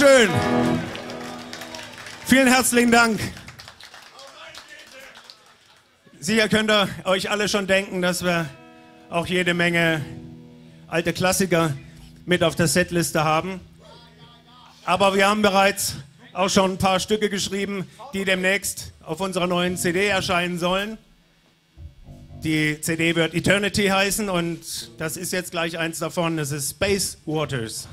Dankeschön. Vielen herzlichen Dank. Sicher könnt ihr euch alle schon denken, dass wir auch jede Menge alte Klassiker mit auf der Setliste haben. Aber wir haben bereits auch schon ein paar Stücke geschrieben, die demnächst auf unserer neuen CD erscheinen sollen. Die CD wird Eternity heißen und das ist jetzt gleich eins davon. Das ist Space Waters.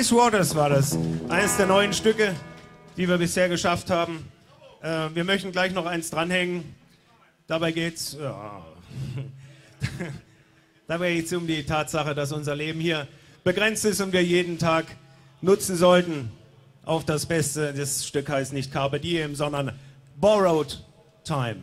Space Waters war das. Eines der neuen Stücke, die wir bisher geschafft haben. Äh, wir möchten gleich noch eins dranhängen. Dabei geht's. Ja. Dabei geht es um die Tatsache, dass unser Leben hier begrenzt ist und wir jeden Tag nutzen sollten auf das Beste. Das Stück heißt nicht Carpe Diem, sondern Borrowed Time.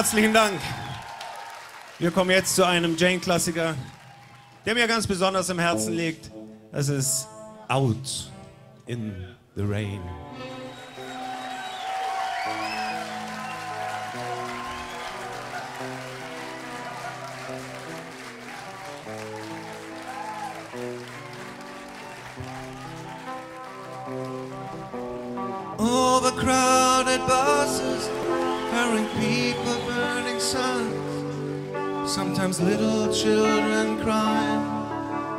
Herzlichen Dank. Wir kommen jetzt zu einem Jane-Klassiker, der mir ganz besonders im Herzen liegt. Das ist Out in the Rain. Overcrowded buses, hurrying people, burning suns. Sometimes little children crying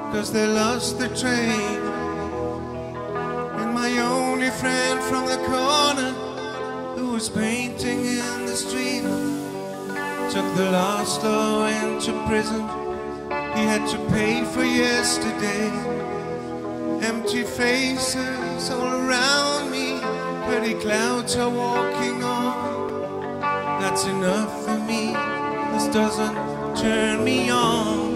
because they lost their train. And my only friend from the corner who was painting in the street took the last law into prison. He had to pay for yesterday. Empty faces all around me, pretty clouds are walking on. That's enough for me. This doesn't turn me on.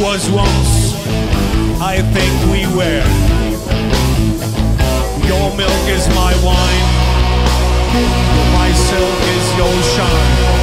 was once, I think we were. Your milk is my wine, my silk is your shine.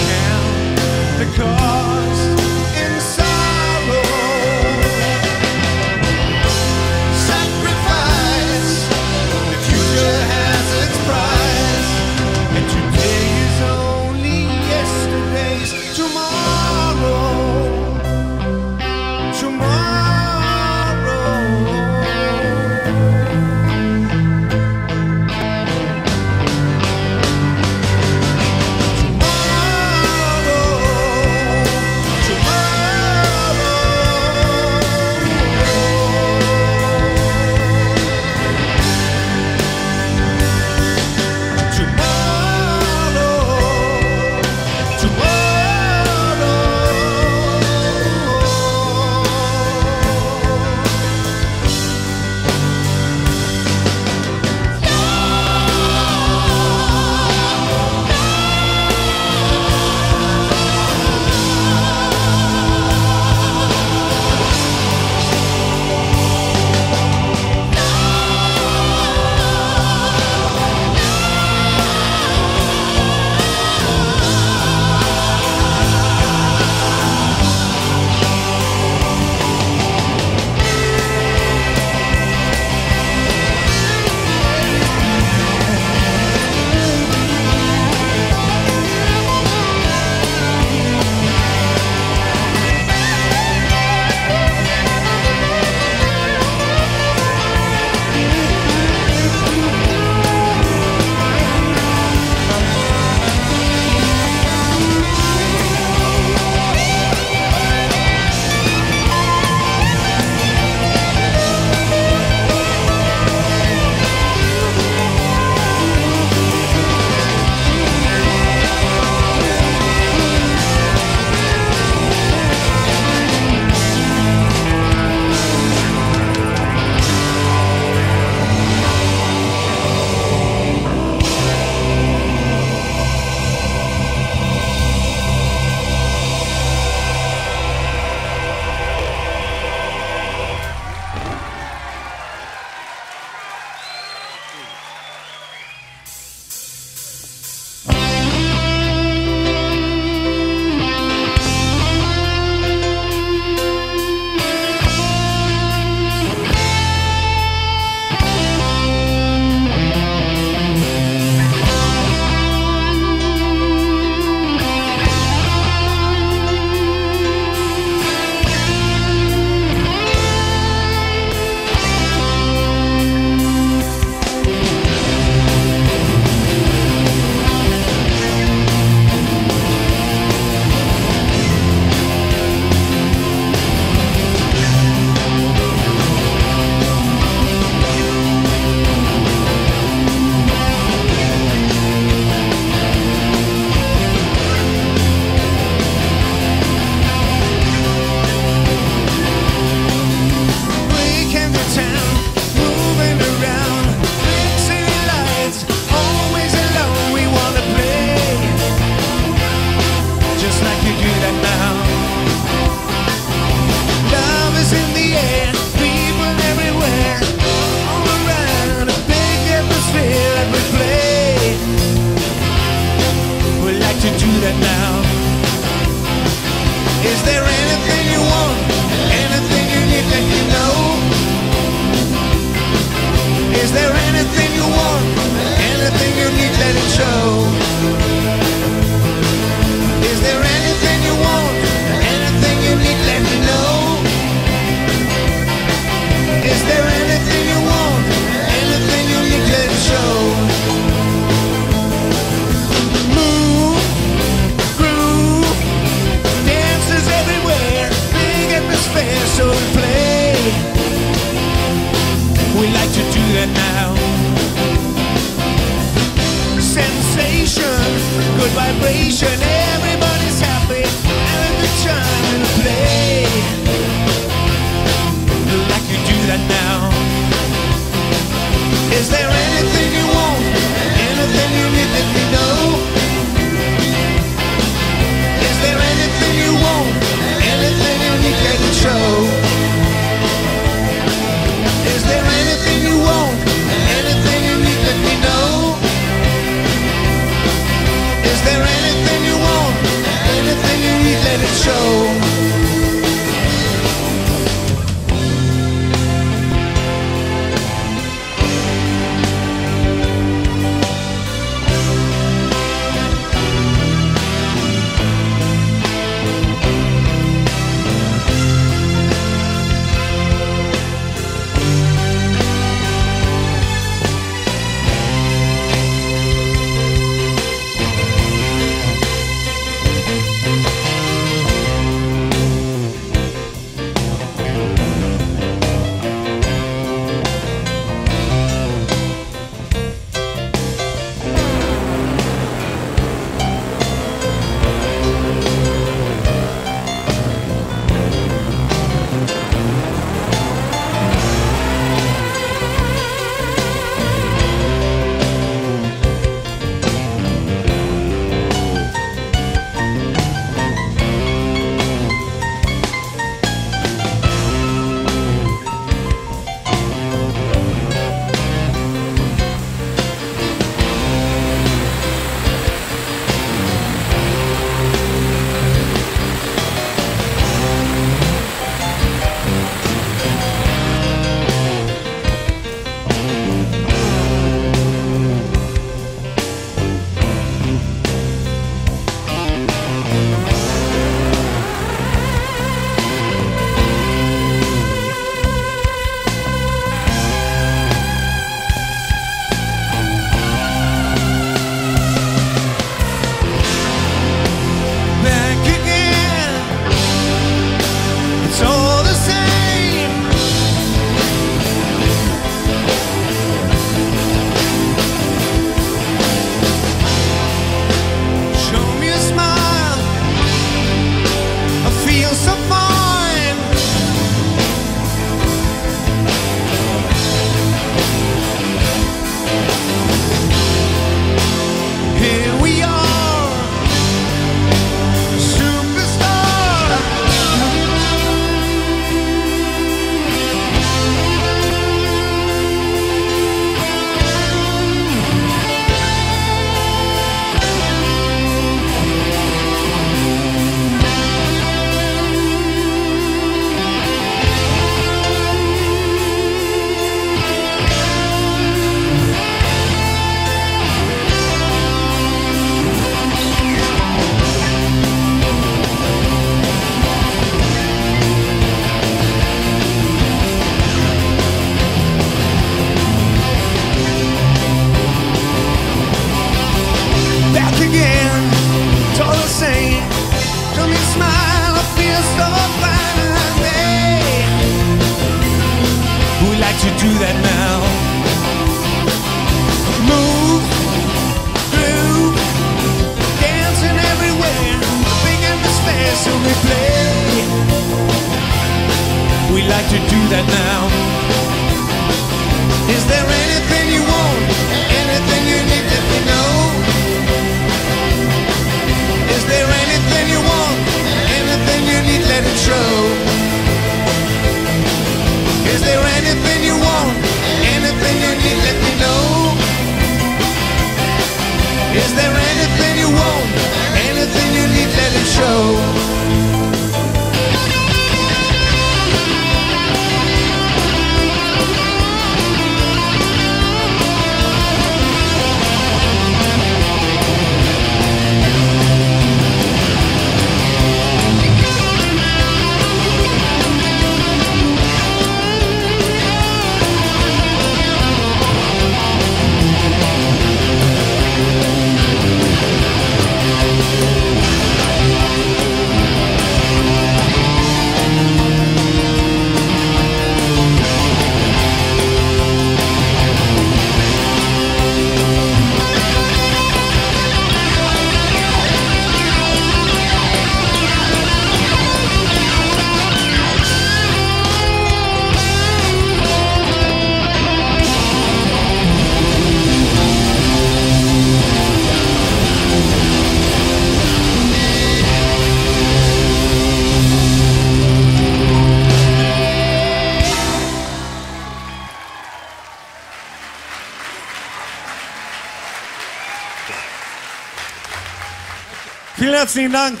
Herzlichen Dank.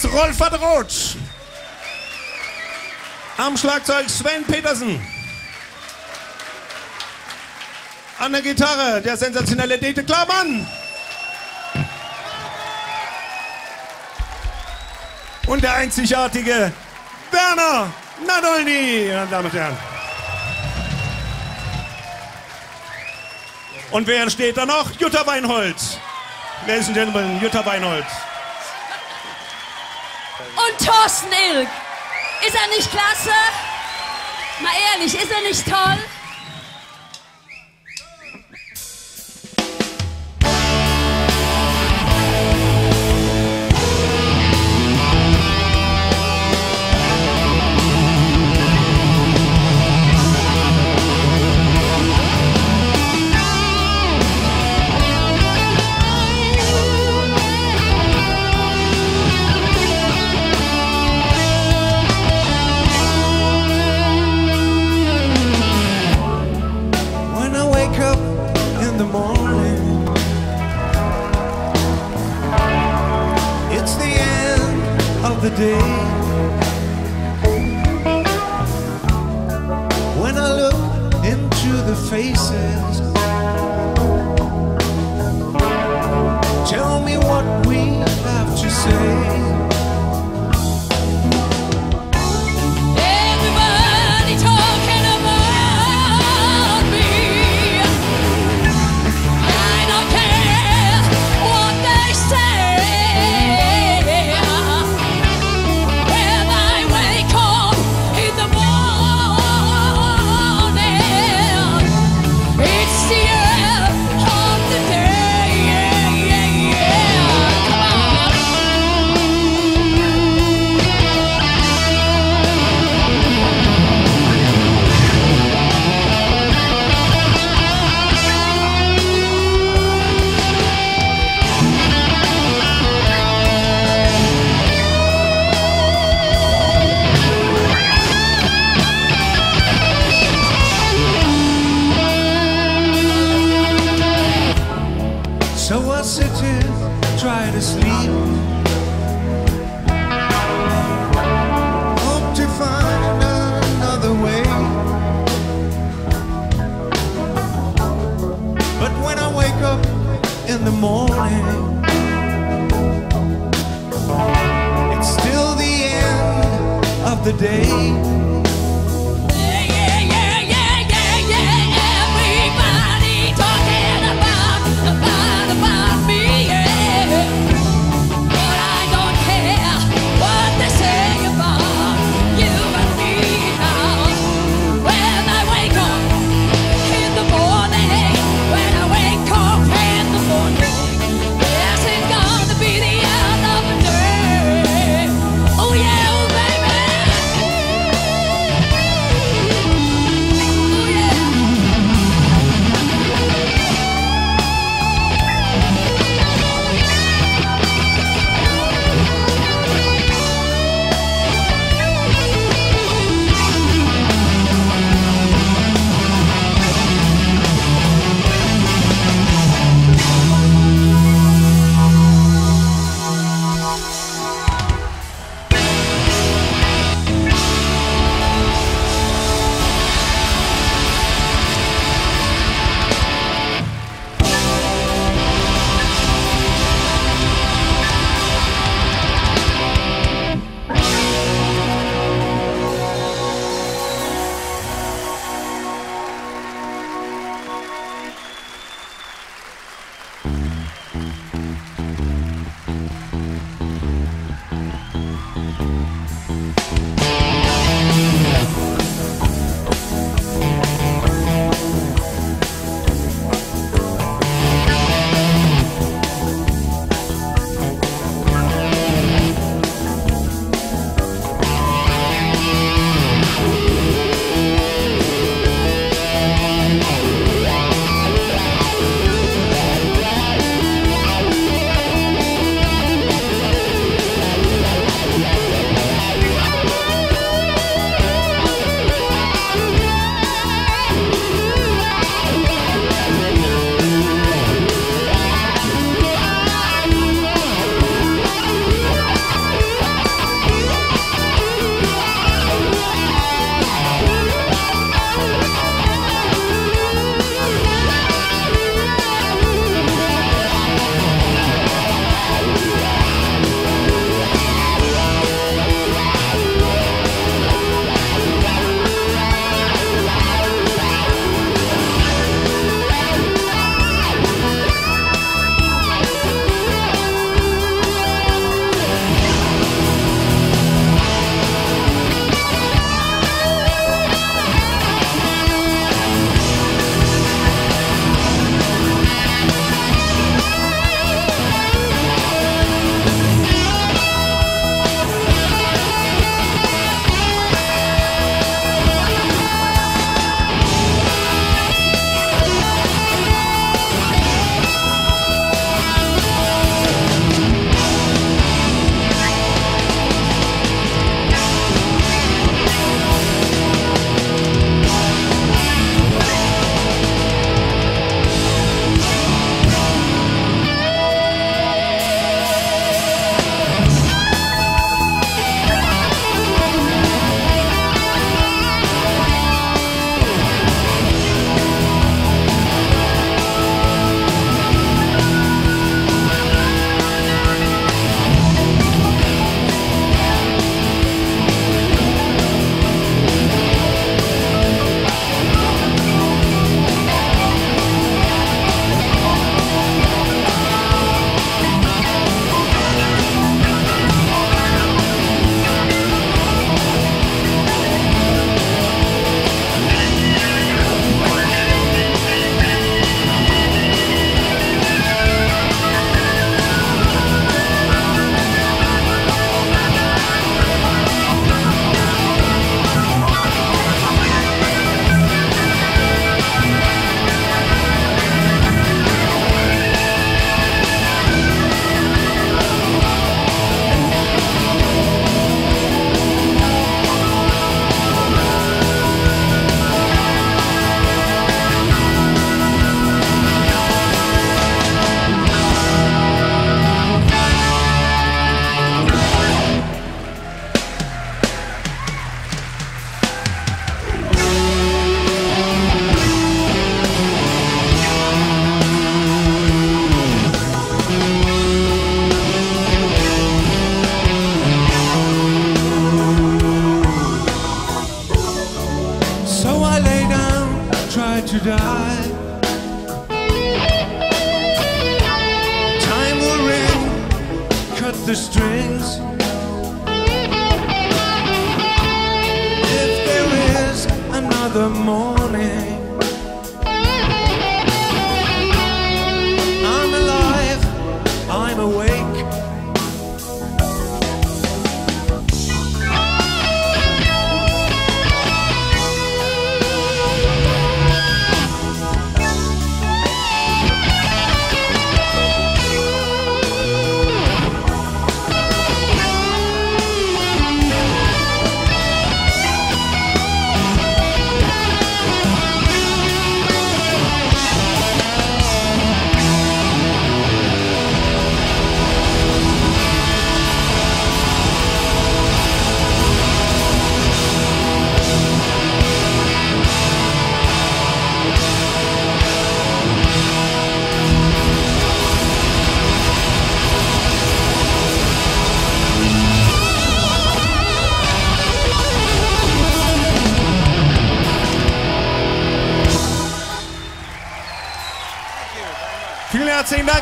Bass Rolf Roth. Am Schlagzeug Sven Petersen. An der Gitarre der sensationelle Dete Klamann. Und der einzigartige Werner Nadolny, meine Damen und Herren. Und wer steht da noch? Jutta Weinhold. Ladies and Gentlemen, Jutta Weinhold und Thorsten Ilk. Ist er nicht klasse? Mal ehrlich, ist er nicht toll?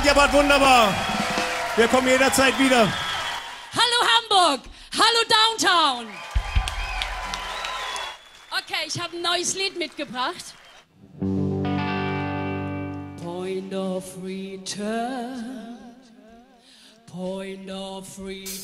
abgejabbert, wunderbar. Wir kommen jederzeit wieder. Hallo Hamburg, hallo Downtown. Okay, ich habe ein neues Lied mitgebracht. Point of Return, Point of Return.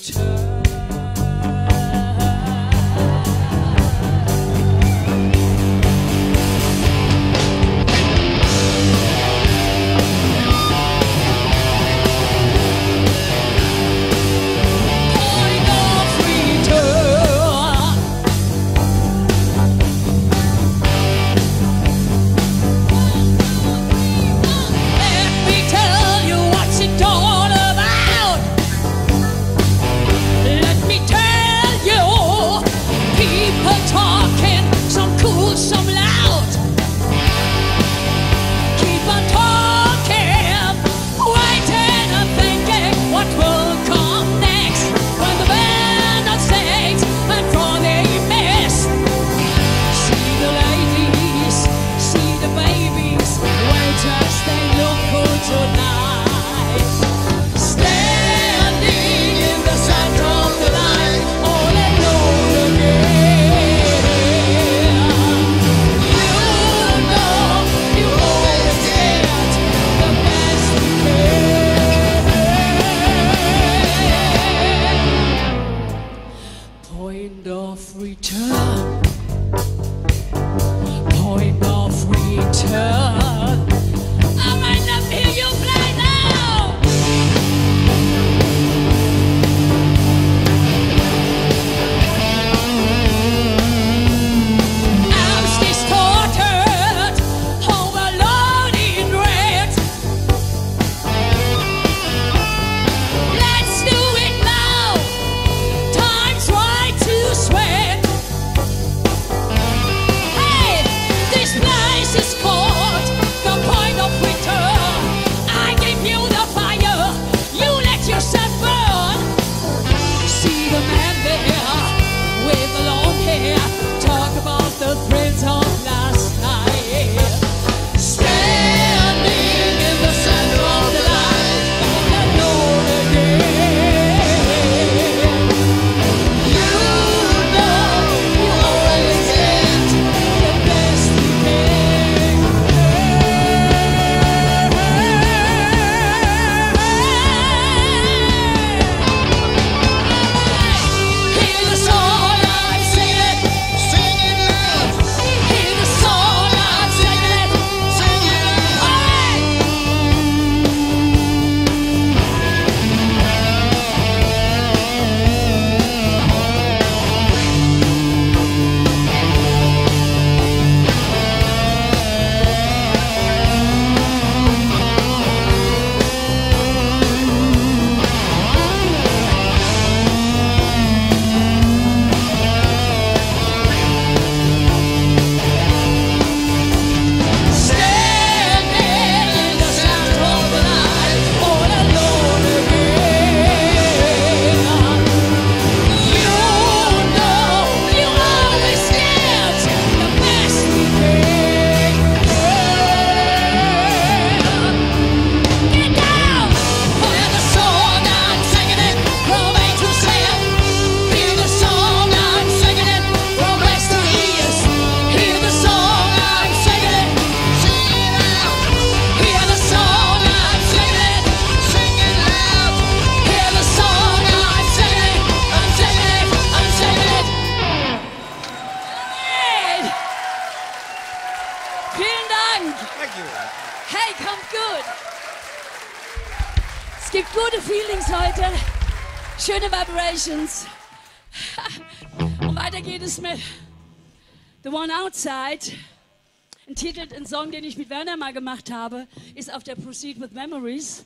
mal gemacht habe, ist auf der Proceed with Memories.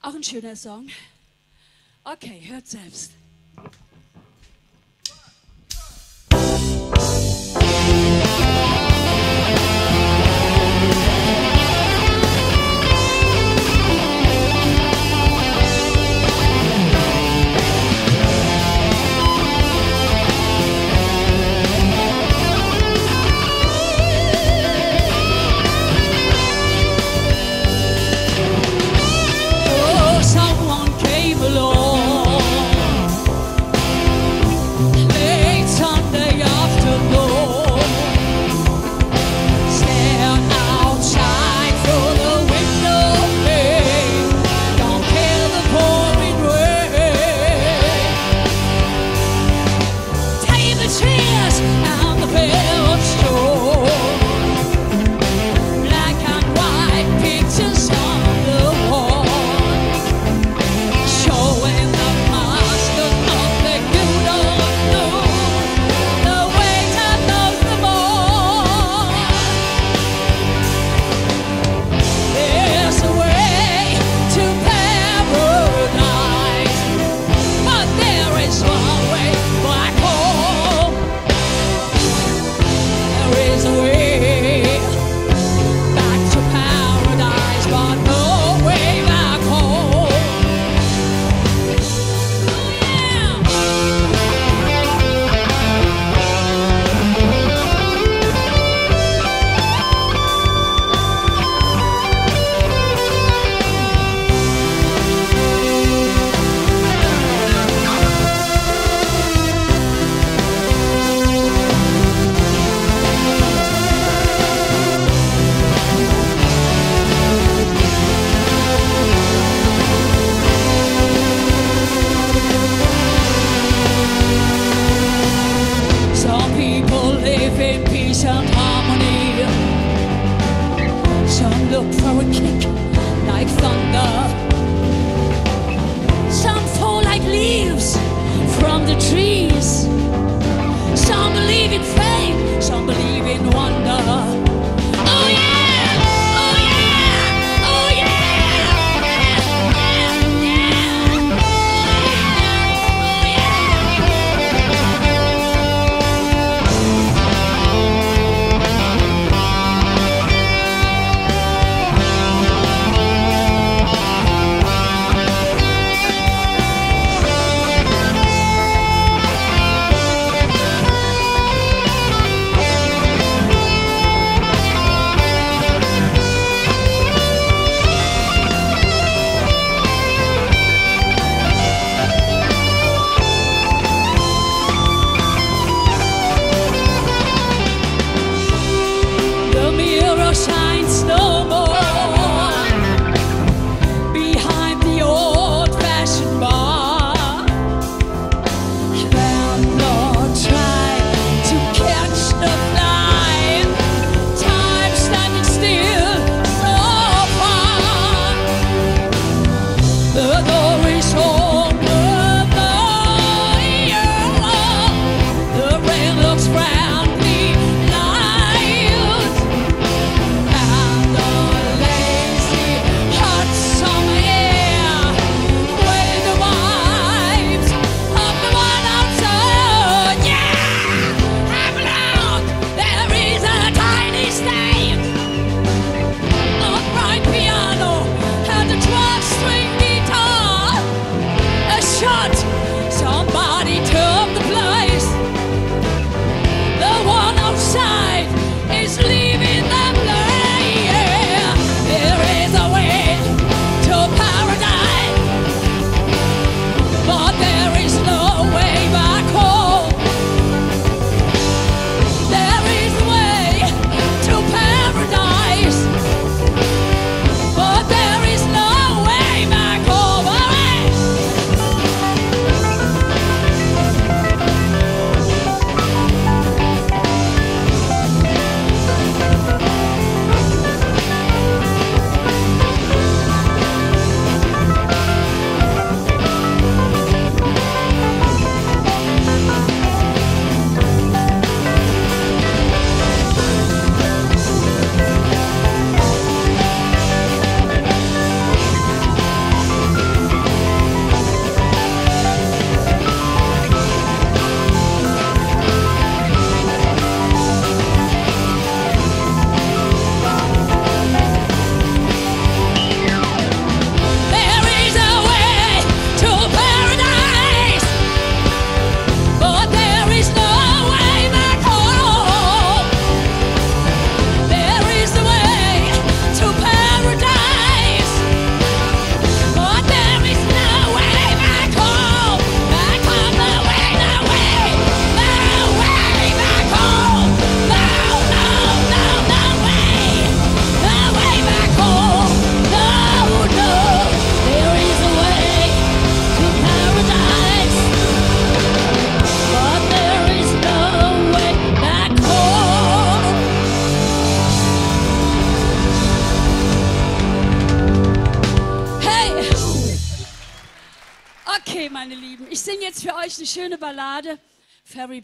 Auch ein schöner Song. Okay, hört selbst.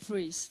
freeze.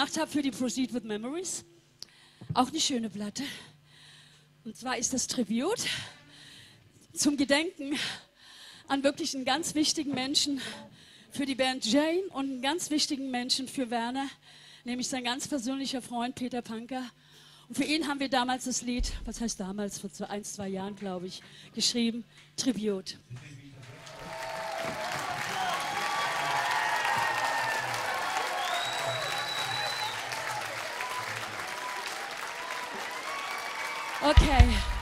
gemacht habe für die Proceed with Memories. Auch eine schöne Platte. Und zwar ist das Tribut zum Gedenken an wirklich einen ganz wichtigen Menschen für die Band Jane und einen ganz wichtigen Menschen für Werner, nämlich sein ganz persönlicher Freund Peter Panker. Und für ihn haben wir damals das Lied, was heißt damals, vor ein, zwei Jahren, glaube ich, geschrieben, Tribut. Okay.